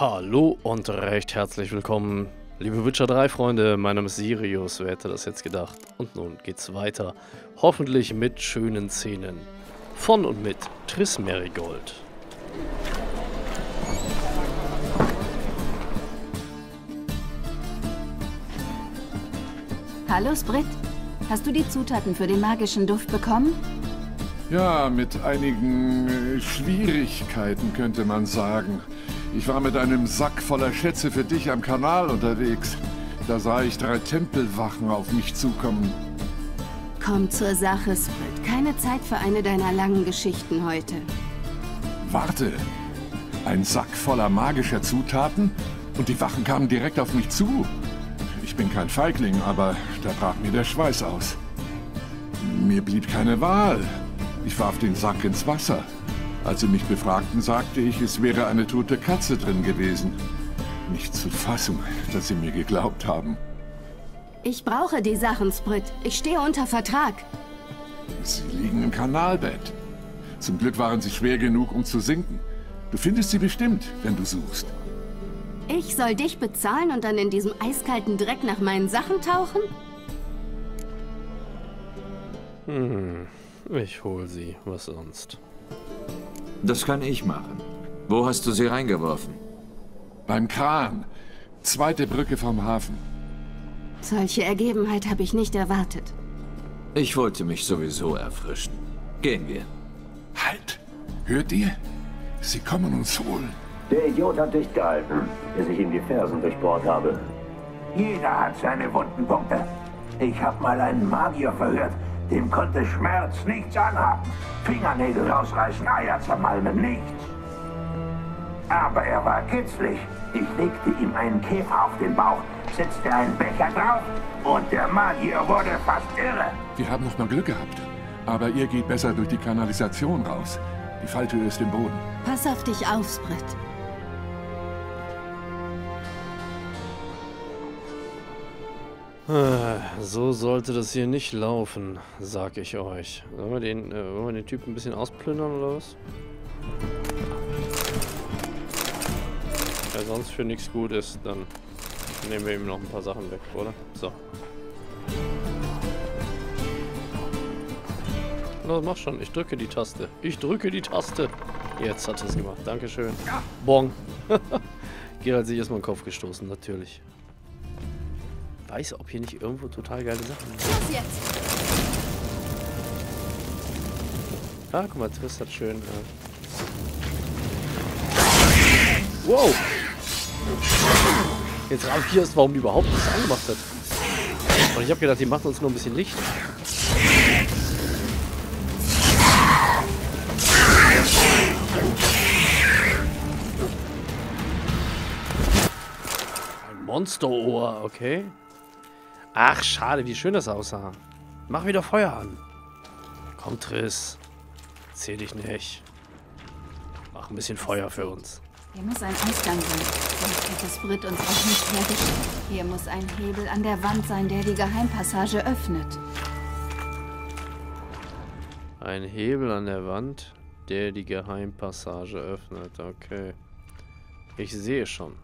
Hallo und recht herzlich willkommen, liebe Witcher 3 Freunde. Mein Name ist Sirius, wer hätte das jetzt gedacht? Und nun geht's weiter. Hoffentlich mit schönen Szenen. Von und mit Triss Merigold. Hallo Sprit, hast du die Zutaten für den magischen Duft bekommen? Ja, mit einigen äh, Schwierigkeiten könnte man sagen. Ich war mit einem Sack voller Schätze für dich am Kanal unterwegs. Da sah ich drei Tempelwachen auf mich zukommen. Komm zur Sache, Sprit. Keine Zeit für eine deiner langen Geschichten heute. Warte! Ein Sack voller magischer Zutaten? Und die Wachen kamen direkt auf mich zu. Ich bin kein Feigling, aber da brach mir der Schweiß aus. Mir blieb keine Wahl. Ich warf den Sack ins Wasser. Als sie mich befragten, sagte ich, es wäre eine tote Katze drin gewesen. Nicht zu fassen, dass sie mir geglaubt haben. Ich brauche die Sachen, Sprit. Ich stehe unter Vertrag. Sie liegen im Kanalbett. Zum Glück waren sie schwer genug, um zu sinken. Du findest sie bestimmt, wenn du suchst. Ich soll dich bezahlen und dann in diesem eiskalten Dreck nach meinen Sachen tauchen? Hm, ich hol sie, was sonst. Das kann ich machen. Wo hast du sie reingeworfen? Beim Kran. Zweite Brücke vom Hafen. Solche Ergebenheit habe ich nicht erwartet. Ich wollte mich sowieso erfrischen. Gehen wir. Halt! Hört ihr? Sie kommen uns holen. Der Idiot hat dich gehalten, der sich in die Fersen durchbohrt habe. Jeder hat seine wunden Punkte. Ich habe mal einen Magier verhört. Dem konnte Schmerz nichts anhaben. Fingernägel rausreißen, Eier zermalmen, nichts. Aber er war kitzlig. Ich legte ihm einen Käfer auf den Bauch, setzte einen Becher drauf und der Magier wurde fast irre. Wir haben noch mal Glück gehabt. Aber ihr geht besser durch die Kanalisation raus. Die Falltür ist im Boden. Pass auf dich auf, Sprit. So sollte das hier nicht laufen, sag ich euch. Wollen wir den, äh, wollen wir den Typen ein bisschen ausplündern oder was? Wenn sonst für nichts gut ist, dann nehmen wir ihm noch ein paar Sachen weg, oder? So. Los, mach schon. Ich drücke die Taste. Ich drücke die Taste. Jetzt hat es gemacht. Dankeschön. Bong. Gerald sich erstmal in den Kopf gestoßen, natürlich. Weiß, ob hier nicht irgendwo total geile Sachen sind. Ah, guck mal, Triss hat schön. Ja. Wow! Jetzt raff ich erst, warum die überhaupt nichts angemacht hat. Und ich habe gedacht, die macht uns nur ein bisschen Licht. Ein Monsterohr, okay. Ach, schade, wie schön das aussah. Mach wieder Feuer an. Komm, Triss. Zähl dich nicht. Mach ein bisschen Feuer für uns. Hier muss ein Ausgang sein. Sonst hätte Sprit uns auch nicht hergestellt. Hier muss ein Hebel an der Wand sein, der die Geheimpassage öffnet. Ein Hebel an der Wand, der die Geheimpassage öffnet. Okay. Ich sehe schon.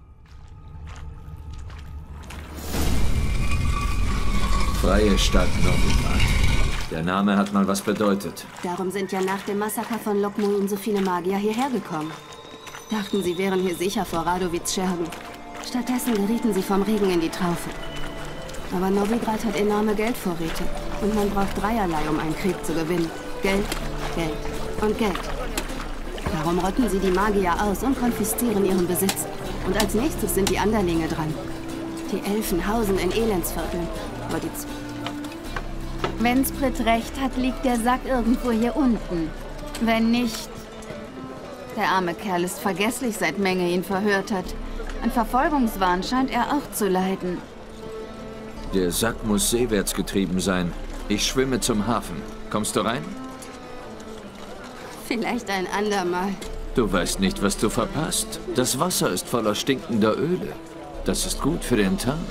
Freie Stadt Novigrad. Der Name hat mal was bedeutet. Darum sind ja nach dem Massaker von Lokmulun so viele Magier hierher gekommen. Dachten, sie wären hier sicher vor Radowitz Scherben. Stattdessen gerieten sie vom Regen in die Traufe. Aber Novigrad hat enorme Geldvorräte. Und man braucht dreierlei, um einen Krieg zu gewinnen. Geld, Geld und Geld. Darum rotten sie die Magier aus und konfiszieren ihren Besitz. Und als nächstes sind die Anderlinge dran. Die Elfen hausen in Elendsvierteln. Aber die Z Wenn Sprit recht hat, liegt der Sack irgendwo hier unten. Wenn nicht... Der arme Kerl ist vergesslich, seit Menge ihn verhört hat. An Verfolgungswahn scheint er auch zu leiden. Der Sack muss seewärts getrieben sein. Ich schwimme zum Hafen. Kommst du rein? Vielleicht ein andermal. Du weißt nicht, was du verpasst. Das Wasser ist voller stinkender Öle. Das ist gut für den Tarn.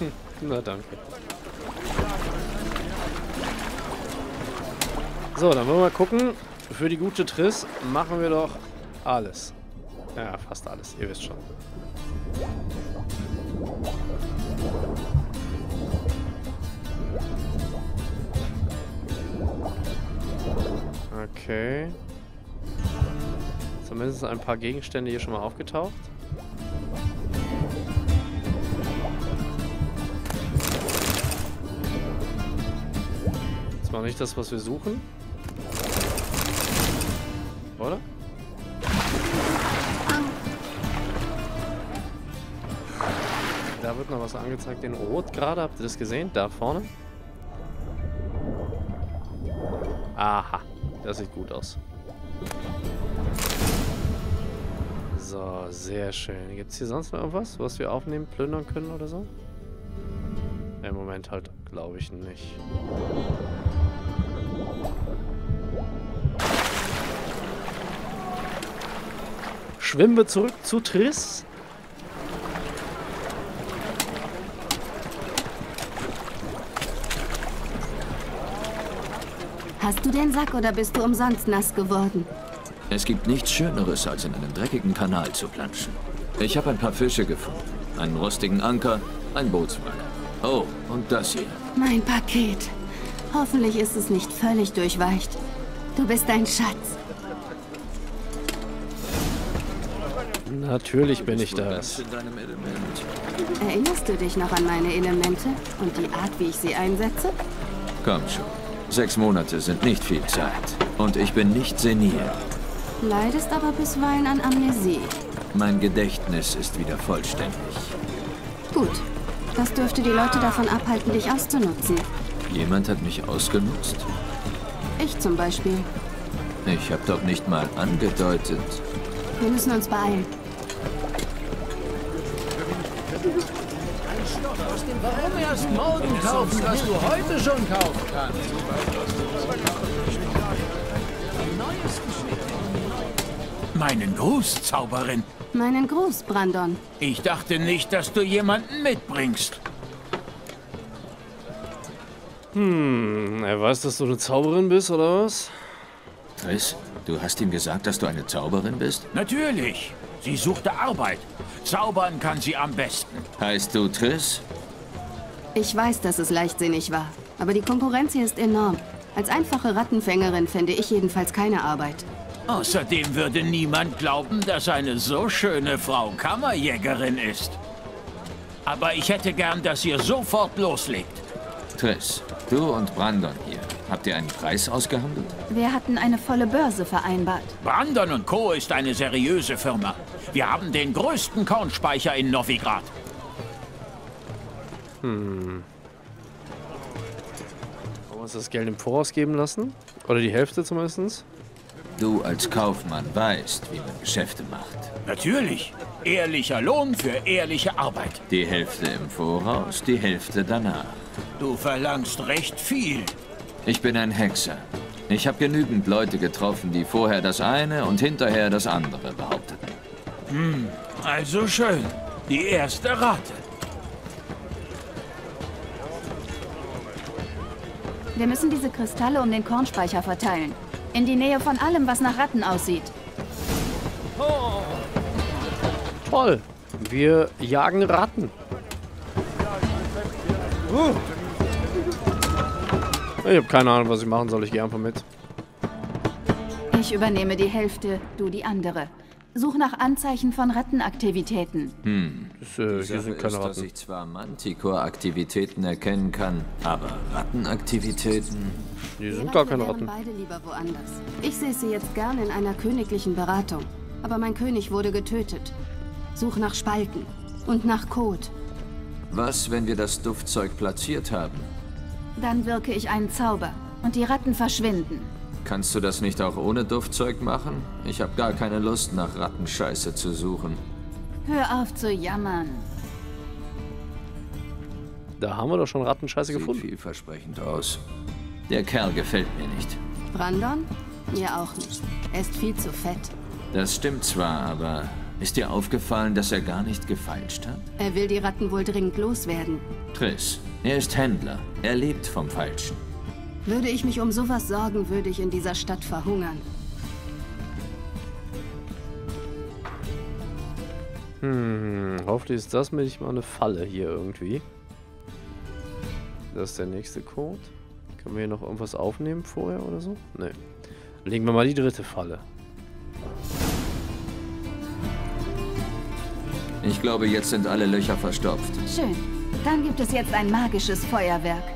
Na danke. So, dann wollen wir mal gucken. Für die gute Triss machen wir doch alles. Ja, fast alles. Ihr wisst schon. Okay. Zumindest ein paar Gegenstände hier schon mal aufgetaucht. Das war nicht das, was wir suchen. Noch was angezeigt in Rot gerade. Habt ihr das gesehen? Da vorne. Aha. Das sieht gut aus. So, sehr schön. Gibt es hier sonst noch irgendwas, was wir aufnehmen, plündern können oder so? Im Moment halt, glaube ich nicht. Schwimmen wir zurück zu Triss. Hast du den Sack oder bist du umsonst nass geworden? Es gibt nichts Schöneres, als in einen dreckigen Kanal zu planschen. Ich habe ein paar Fische gefunden. Einen rostigen Anker, ein Bootswrack. Oh, und das hier. Mein Paket. Hoffentlich ist es nicht völlig durchweicht. Du bist ein Schatz. Natürlich bin ich das. Erinnerst du dich noch an meine Elemente und die Art, wie ich sie einsetze? Komm schon. Sechs Monate sind nicht viel Zeit. Und ich bin nicht senil. Leidest aber bisweilen an Amnesie. Mein Gedächtnis ist wieder vollständig. Gut. Das dürfte die Leute davon abhalten, dich auszunutzen. Jemand hat mich ausgenutzt? Ich zum Beispiel. Ich habe doch nicht mal angedeutet. Wir müssen uns beeilen. Warum erst morgen kaufen, was du heute schon kaufen kannst? Meinen Gruß, Zauberin. Meinen Gruß, Brandon. Ich dachte nicht, dass du jemanden mitbringst. Hm, er weiß, dass du eine Zauberin bist, oder was? Chris, du hast ihm gesagt, dass du eine Zauberin bist? Natürlich. Sie suchte Arbeit. Zaubern kann sie am besten. Heißt du Triss? Ich weiß, dass es leichtsinnig war. Aber die Konkurrenz hier ist enorm. Als einfache Rattenfängerin fände ich jedenfalls keine Arbeit. Außerdem würde niemand glauben, dass eine so schöne Frau Kammerjägerin ist. Aber ich hätte gern, dass ihr sofort loslegt. Triss, du und Brandon hier. Habt ihr einen Preis ausgehandelt? Wir hatten eine volle Börse vereinbart. Brandon und Co. ist eine seriöse Firma. Wir haben den größten Kornspeicher in Novigrad. Haben wir uns das Geld im Voraus geben lassen? Oder die Hälfte zumindest? Du als Kaufmann weißt, wie man Geschäfte macht. Natürlich. Ehrlicher Lohn für ehrliche Arbeit. Die Hälfte im Voraus, die Hälfte danach. Du verlangst recht viel. Ich bin ein Hexer. Ich habe genügend Leute getroffen, die vorher das eine und hinterher das andere behaupteten. Also schön. Die erste Rate. Wir müssen diese Kristalle um den Kornspeicher verteilen. In die Nähe von allem, was nach Ratten aussieht. Toll! Wir jagen Ratten. Ich habe keine Ahnung, was ich machen soll. Ich gehe einfach mit. Ich übernehme die Hälfte, du die andere. Such nach Anzeichen von Rattenaktivitäten. Das, äh, hier sind keine ist, dass Ratten. ich zwar Manticore-Aktivitäten erkennen kann, aber Rattenaktivitäten... Die sind gar keine Ratten. beide lieber woanders. Ich sehe sie jetzt gern in einer königlichen Beratung. Aber mein König wurde getötet. Such nach Spalten und nach Kot. Was, wenn wir das Duftzeug platziert haben? Dann wirke ich einen Zauber und die Ratten verschwinden. Kannst du das nicht auch ohne Duftzeug machen? Ich habe gar keine Lust, nach Rattenscheiße zu suchen. Hör auf zu jammern. Da haben wir doch schon Rattenscheiße Sieht gefunden. vielversprechend aus. Der Kerl gefällt mir nicht. Brandon? Mir auch nicht. Er ist viel zu fett. Das stimmt zwar, aber ist dir aufgefallen, dass er gar nicht gefeilscht hat? Er will die Ratten wohl dringend loswerden. Triss, er ist Händler. Er lebt vom Falschen. Würde ich mich um sowas sorgen, würde ich in dieser Stadt verhungern. Hm, hoffentlich ist das nicht mal eine Falle hier irgendwie. Das ist der nächste Code. Können wir hier noch irgendwas aufnehmen vorher oder so? Ne. Legen wir mal die dritte Falle. Ich glaube, jetzt sind alle Löcher verstopft. Schön. Dann gibt es jetzt ein magisches Feuerwerk.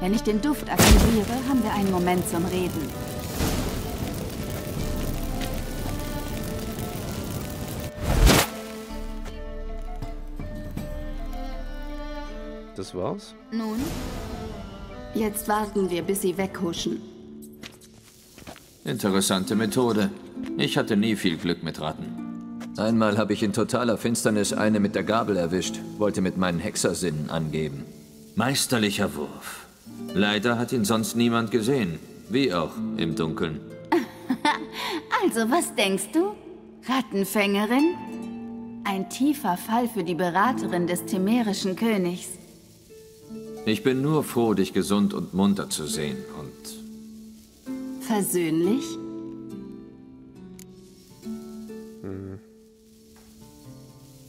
Wenn ich den Duft aktiviere, haben wir einen Moment zum Reden. Das war's? Nun? Jetzt warten wir, bis sie weghuschen. Interessante Methode. Ich hatte nie viel Glück mit Ratten. Einmal habe ich in totaler Finsternis eine mit der Gabel erwischt, wollte mit meinen Hexersinnen angeben. Meisterlicher Wurf. Leider hat ihn sonst niemand gesehen. Wie auch im Dunkeln. Also, was denkst du? Rattenfängerin? Ein tiefer Fall für die Beraterin des temerischen Königs. Ich bin nur froh, dich gesund und munter zu sehen und Versöhnlich?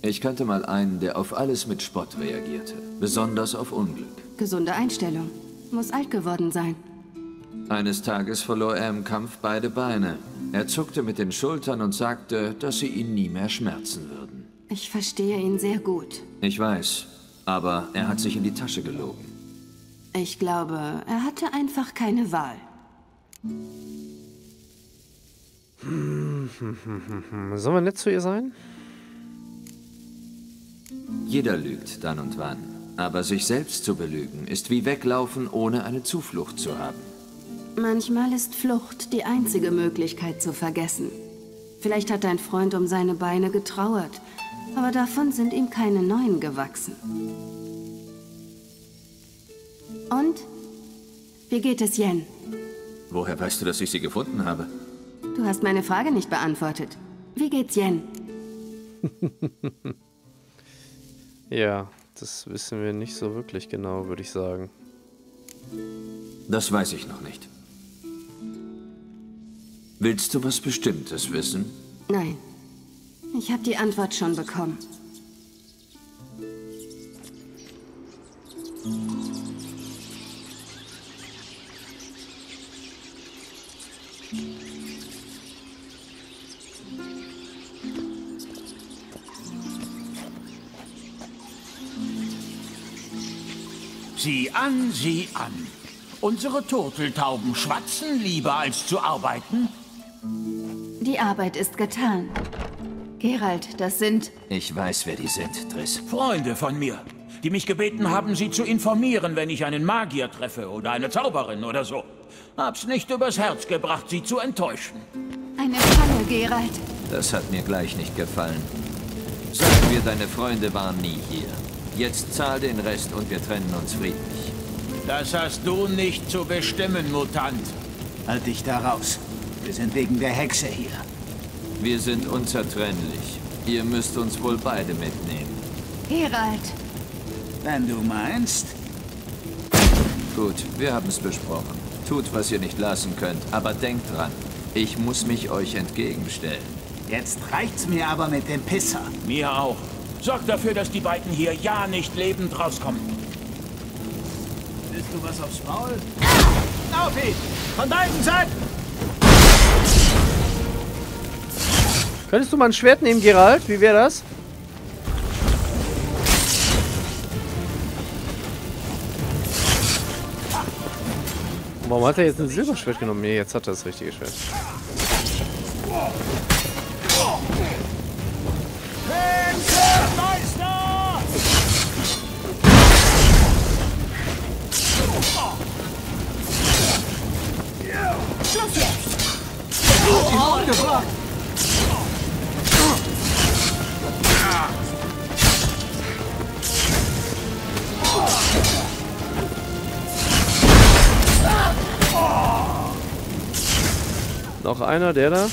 ich kannte mal einen, der auf alles mit Spott reagierte. Besonders auf Unglück. Gesunde Einstellung. Muss alt geworden sein. Eines Tages verlor er im Kampf beide Beine. Er zuckte mit den Schultern und sagte, dass sie ihn nie mehr schmerzen würden. Ich verstehe ihn sehr gut. Ich weiß, aber er hat sich in die Tasche gelogen. Ich glaube, er hatte einfach keine Wahl. Hm, sollen wir nett zu ihr sein? Jeder lügt dann und wann. Aber sich selbst zu belügen, ist wie weglaufen, ohne eine Zuflucht zu haben. Manchmal ist Flucht die einzige Möglichkeit zu vergessen. Vielleicht hat dein Freund um seine Beine getrauert, aber davon sind ihm keine neuen gewachsen. Und? Wie geht es Yen? Woher weißt du, dass ich sie gefunden habe? Du hast meine Frage nicht beantwortet. Wie geht's Yen? Ja, das wissen wir nicht so wirklich genau, würde ich sagen. Das weiß ich noch nicht. Willst du was Bestimmtes wissen? Nein. Ich habe die Antwort schon bekommen. Sieh an, sieh an. Unsere Turteltauben schwatzen lieber als zu arbeiten. Die Arbeit ist getan. Gerald, das sind... Ich weiß, wer die sind, Triss. Freunde von mir, die mich gebeten haben, sie zu informieren, wenn ich einen Magier treffe oder eine Zauberin oder so. Hab's nicht übers Herz gebracht, sie zu enttäuschen. Eine Falle, Gerald. Das hat mir gleich nicht gefallen. Sagen wir, deine Freunde waren nie hier. Jetzt zahl den Rest und wir trennen uns friedlich. Das hast du nicht zu bestimmen, Mutant. Halt dich da raus. Wir sind wegen der Hexe hier. Wir sind unzertrennlich. Ihr müsst uns wohl beide mitnehmen. Gerald, Wenn du meinst. Gut, wir haben es besprochen. Tut, was ihr nicht lassen könnt, aber denkt dran. Ich muss mich euch entgegenstellen. Jetzt reicht's mir aber mit dem Pisser. Mir auch. Sorg dafür, dass die beiden hier ja nicht lebend rauskommen. Willst du was aufs Maul? Auf ihn! Von beiden Seiten! Könntest du mal ein Schwert nehmen, Gerald? Wie wäre das? Warum hat er jetzt ein Silberschwert genommen? Nee, jetzt hat er das richtige Schwert. Noch einer, der da?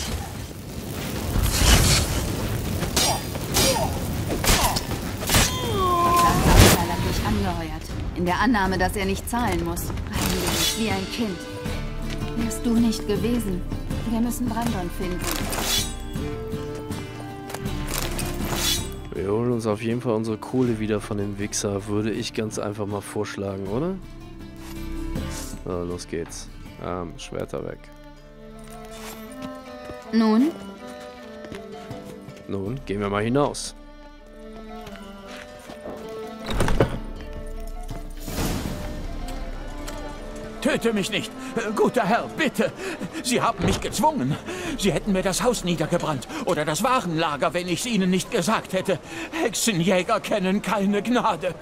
In der Annahme, dass er nicht zahlen muss. Eigentlich wie ein Kind. Wärst du nicht gewesen. Wir müssen Brandon finden. Wir holen uns auf jeden Fall unsere Kohle wieder von dem Wichser, würde ich ganz einfach mal vorschlagen, oder? So, los geht's. Ähm, Schwerter weg. Nun, Nun, gehen wir mal hinaus. Töte mich nicht. Guter Herr, bitte. Sie haben mich gezwungen. Sie hätten mir das Haus niedergebrannt oder das Warenlager, wenn ich es Ihnen nicht gesagt hätte. Hexenjäger kennen keine Gnade.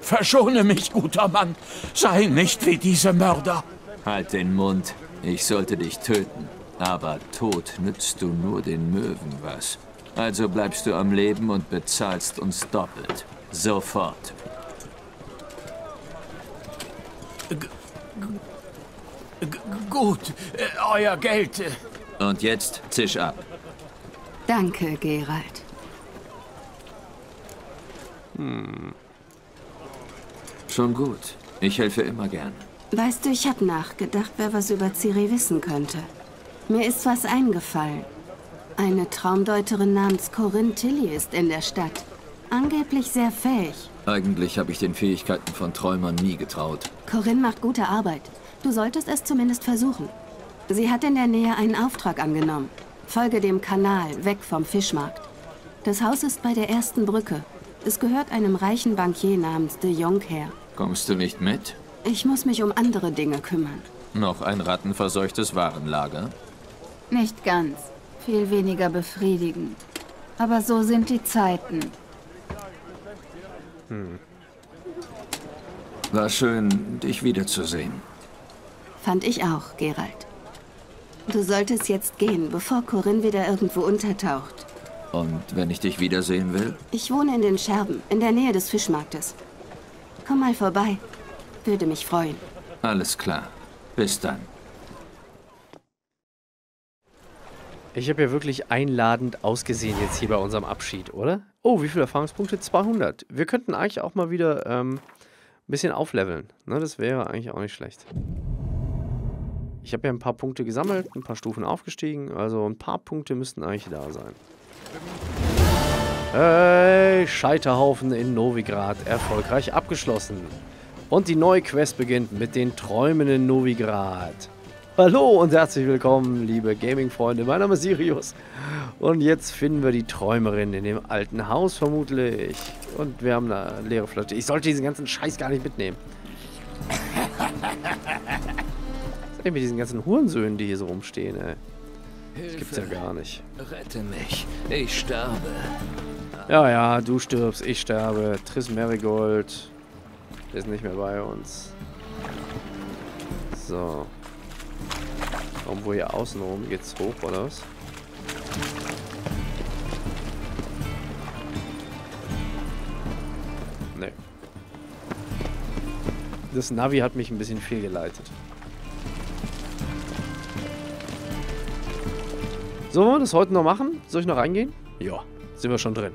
Verschone mich, guter Mann. Sei nicht wie diese Mörder. Halt den Mund. Ich sollte dich töten. Aber tot nützt du nur den Möwen was. Also bleibst du am Leben und bezahlst uns doppelt. Sofort. G gut, äh, euer Geld. Und jetzt zisch ab. Danke, Gerald. Schon gut. Ich helfe immer gern. Weißt du, ich habe nachgedacht, wer was über Ciri wissen könnte. Mir ist was eingefallen. Eine Traumdeuterin namens Corinne Tilly ist in der Stadt. Angeblich sehr fähig. Eigentlich habe ich den Fähigkeiten von Träumern nie getraut. Corinne macht gute Arbeit. Du solltest es zumindest versuchen. Sie hat in der Nähe einen Auftrag angenommen. Folge dem Kanal, weg vom Fischmarkt. Das Haus ist bei der ersten Brücke. Es gehört einem reichen Bankier namens de Jonker. Kommst du nicht mit? Ich muss mich um andere Dinge kümmern. Noch ein rattenverseuchtes Warenlager? nicht ganz. Viel weniger befriedigend. Aber so sind die Zeiten. War schön, dich wiederzusehen. Fand ich auch, Gerald. Du solltest jetzt gehen, bevor Corinne wieder irgendwo untertaucht. Und wenn ich dich wiedersehen will? Ich wohne in den Scherben, in der Nähe des Fischmarktes. Komm mal vorbei. Würde mich freuen. Alles klar. Bis dann. Ich habe ja wirklich einladend ausgesehen jetzt hier bei unserem Abschied, oder? Oh, wie viele Erfahrungspunkte? 200. Wir könnten eigentlich auch mal wieder ähm, ein bisschen aufleveln. Ne, das wäre eigentlich auch nicht schlecht. Ich habe ja ein paar Punkte gesammelt, ein paar Stufen aufgestiegen. Also ein paar Punkte müssten eigentlich da sein. Hey, Scheiterhaufen in Novigrad. Erfolgreich abgeschlossen. Und die neue Quest beginnt mit den Träumen in Novigrad. Hallo und herzlich willkommen, liebe Gaming-Freunde. Mein Name ist Sirius. Und jetzt finden wir die Träumerin in dem alten Haus, vermutlich. Und wir haben eine leere Flasche. Ich sollte diesen ganzen Scheiß gar nicht mitnehmen. Was ist denn mit diesen ganzen Hurensöhnen, die hier so rumstehen, ey? Das gibt's ja gar nicht. Rette mich. Ich sterbe. Ja, ja, du stirbst, ich sterbe. Triss Marigold ist nicht mehr bei uns. So. Irgendwo hier außen rum geht's hoch, oder was? Nee. Das Navi hat mich ein bisschen fehlgeleitet. So, wollen wir das heute noch machen? Soll ich noch reingehen? Ja, sind wir schon drin.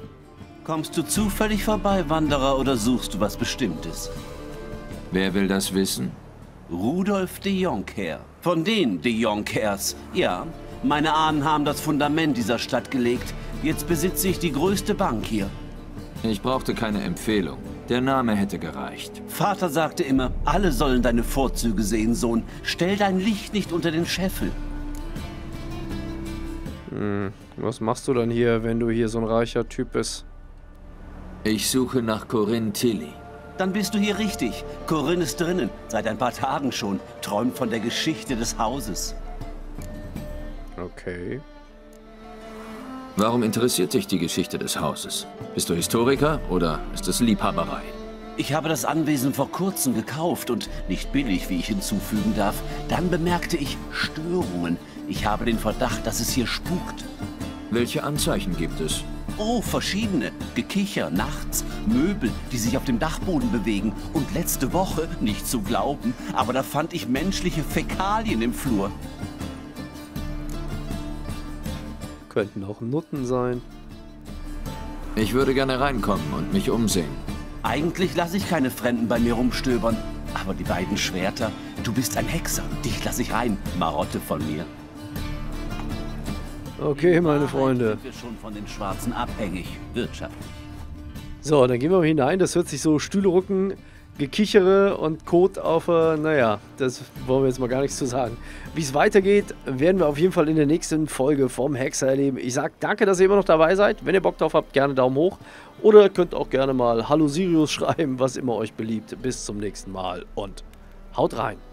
Kommst du zufällig vorbei, Wanderer, oder suchst du was Bestimmtes? Wer will das wissen? Rudolf de Jonker. Von den de Jonkers. Ja, meine Ahnen haben das Fundament dieser Stadt gelegt. Jetzt besitze ich die größte Bank hier. Ich brauchte keine Empfehlung. Der Name hätte gereicht. Vater sagte immer, alle sollen deine Vorzüge sehen, Sohn. Stell dein Licht nicht unter den Scheffel. Was machst du dann hier, wenn du hier so ein reicher Typ bist? Ich suche nach Corinne Tilly. Dann bist du hier richtig. Corinne ist drinnen, seit ein paar Tagen schon. Träumt von der Geschichte des Hauses. Okay. Warum interessiert dich die Geschichte des Hauses? Bist du Historiker oder ist es Liebhaberei? Ich habe das Anwesen vor kurzem gekauft und nicht billig, wie ich hinzufügen darf. Dann bemerkte ich Störungen. Ich habe den Verdacht, dass es hier spukt. Welche Anzeichen gibt es? Oh, verschiedene. Gekicher, nachts, Möbel, die sich auf dem Dachboden bewegen. Und letzte Woche, nicht zu glauben, aber da fand ich menschliche Fäkalien im Flur. Könnten auch Nutten sein. Ich würde gerne reinkommen und mich umsehen. Eigentlich lasse ich keine Fremden bei mir rumstöbern. Aber die beiden Schwerter, du bist ein Hexer. Dich lasse ich rein. Marotte von mir. Okay, meine Freunde. Sind wir schon von den Schwarzen abhängig, wirtschaftlich. So, dann gehen wir mal hinein. Das hört sich so Stühle rücken, Gekichere und Kot auf, äh, naja, das wollen wir jetzt mal gar nichts zu sagen. Wie es weitergeht, werden wir auf jeden Fall in der nächsten Folge vom Hexer erleben. Ich sage danke, dass ihr immer noch dabei seid. Wenn ihr Bock drauf habt, gerne Daumen hoch. Oder könnt auch gerne mal Hallo Sirius schreiben, was immer euch beliebt. Bis zum nächsten Mal und haut rein.